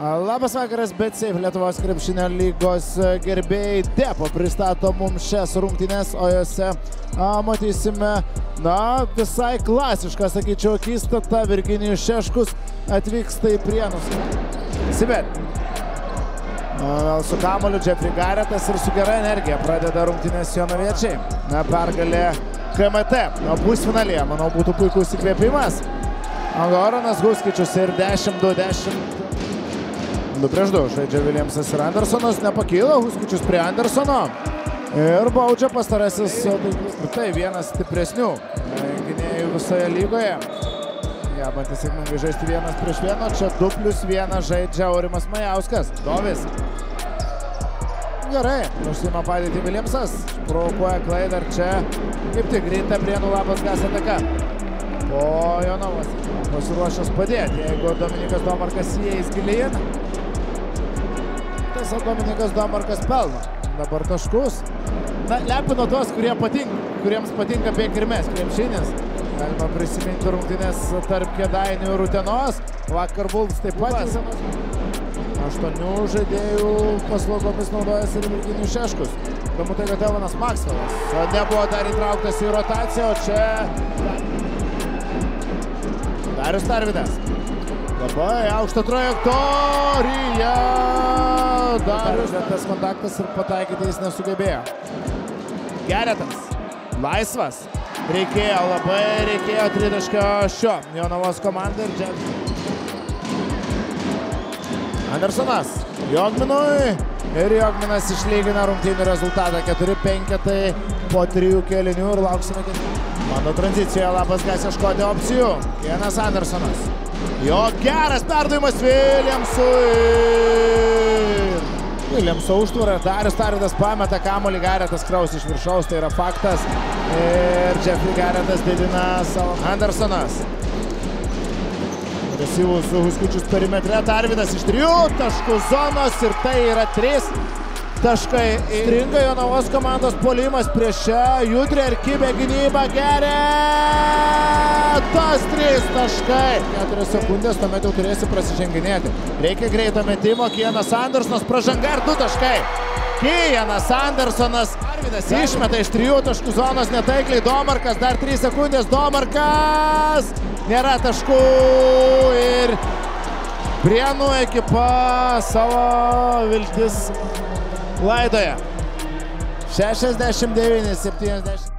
Labas vakaras, bet Seif Lietuvos krepšinio lygos gerbėjai Depo pristato mums šias rungtynes, o jose a, matysime, na, visai klasišką, sakyčiau, akistatą. Virginijus Šeškus atvyksta į Prienus. Sibet. Vėl su kamoliu Jeffrey Garetas ir su gera energija pradeda rungtynės Jonaviečiai. Na, pergalė KMT. O pusfinalėje, manau, būtų puikus įkvėpimas. Goranas Guskičius ir 10-2-10. 2 prieš 2 žaidžia Viljamsas ir Andersonas, nepakyla Huskičius prie Andersono ir baudžia pastarasis, tai vienas stipresnių gynėjų visoje lygoje. Gebantis sėkmingai žaisti vienas prieš vieną, čia 2 plus 1 žaidžia Aurimas Majauskas, Dovis. Gerai, užsima padėti Viljamsas, provokuoja klaidą ir čia kaip tik greita Prienų labas gas ataka. O Jonovas pasiruošęs padėti, jeigu Dominikas Domarkas įeis gilin. Tiesa, Dominikas Domarkas pelno dabar taškus. Na, lepino tuos, kurie patinka, kuriems patinka bėg ir mes, krepšinis. Galima prisiminti rungtynės tarp Kėdainių ir Utenos. Vakar Bulls taip pat. Aštuonių žaidėjų paslaugomis naudojasi ir Virginijus Šeškus. Įdomu tai, kad Evanas Maksvelas nebuvo dar įtrauktas į rotaciją, o čia Darius Tarvidas. Labai aukšta trajektorija. Darius tas kontaktas ir pataikyti jis nesugebėjo. Geretas. Laisvas. Reikėjo, labai reikėjo tritaškio šio Jonavos komandai ir Džem. Andersonas. Jogminui. Ir Jogminas išlygina rungtynių rezultatą. 4-5 po trijų kelinių ir lauksime ketvirtų. Mano tranzicijoje labas gas ieškoti opcijų. Kienas Andersonas. Jo geras perdavimas Viljamsui. Viljamso užtvarą. Darius Tarvidas pameta kamolį Garetas kraus iš viršaus. Tai yra faktas. Ir Jeffrey Garetas didina savo. Andersonas. Agresyvus Huskičius perimetre. Tarvidas iš trijų taškų zonos ir tai yra trys taškai. Stringa Jonavos komandos polimas prieš šią judrę ir kibę gynybą geria. Tas trys taškai. Keturias sekundės, tuomet jau turėsi prasiženginėti. Reikia greito metimo. Kijanas Andersonas pražanga ir du taškai. Kijanas Andersonas. Arvidas išmeta iš trijų taškų zonos netaikliai. Domarkas dar trys sekundės. Domarkas. Nėra taškų ir Prienų ekipa savo viltis laidoje. 69-70.